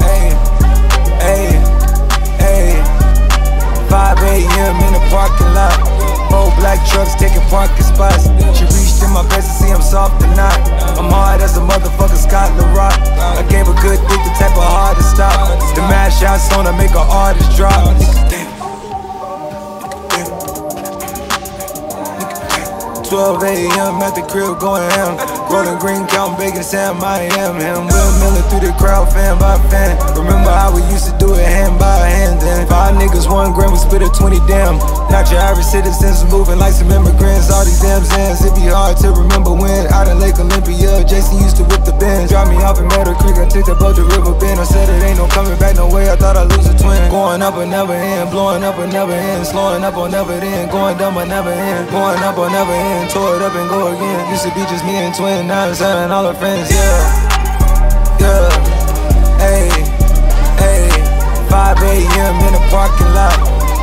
Hey, hey, hey. 5 a.m. in the parking lot. Four black trucks taking parking spots. She reached in my best to see I'm soft or not. I'm hard as a motherfucker, Scott LaRock. I gave a good dick, the type of hard to stop. The mad shots on to make an artist drop. 12 a.m. at the crib going ham. Rolling green, counting bacon, Sam, I am him. Will Miller through the crowd, fan by fan. Remember how we used to do it hand by hand. Then five niggas, one gram, we spit a 20 damn. Not your average citizens moving like some immigrants. All these damn Xans, it be hard to remember when. Out in Lake Olympia, Jason used to whip the bins. Drop me off in Meadow Creek, I took the boat to Going up or never end, blowing up or never end. Slowing up or never end, going dumb or never end. Going up or never end tore it up and go again. Used to be just me and twin, now it's having all our friends, yeah, yeah. Hey, hey, 5 a.m. in the parking lot.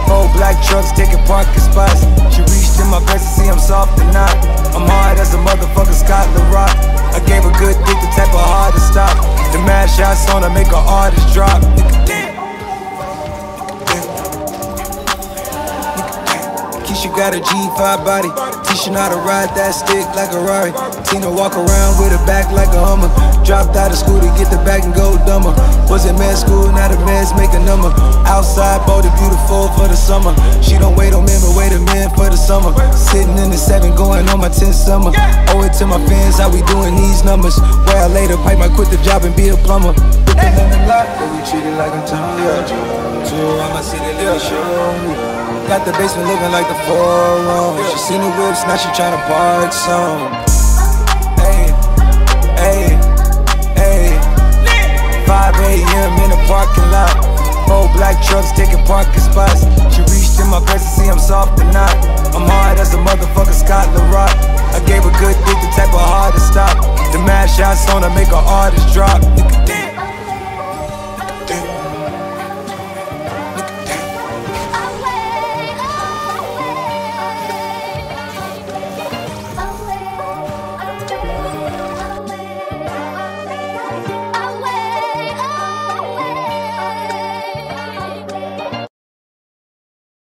Four black trucks taking parking spots. She reached in my best to see I'm soft or not. I'm hard as a motherfucker, Scott LaRock. I gave a good dick, the type of hard to stop. The mad shots on to make an artist drop. Keisha got a G5 body. Tisha know how to ride that stick like a Rari. Tina walk around with her back like a Hummer. Dropped out of school to get the bag and go dumber. Was in med school, now the meds make a number. Outside, it beautiful for the summer. She don't wait on men, but wait a minute for the summer. Sitting in the seven, going on my 10th summer. Owe it to my fans, how we doing these numbers. Where I later pipe, might quit the job and be a plumber. Looking in the lot, but we treat it like a town. Yeah. Two, I'ma see the little show. Got the basement looking like the forum. She seen the whips, now she tryna park some. Hey, hey, hey. 5 a.m. in the parking lot. Four black trucks taking parking spots. She reached in my best to see I'm soft or not. I'm hard as a motherfucker, Scott LaRock. I gave a good dick, the type of hard to stop. The mad shots on to make an artist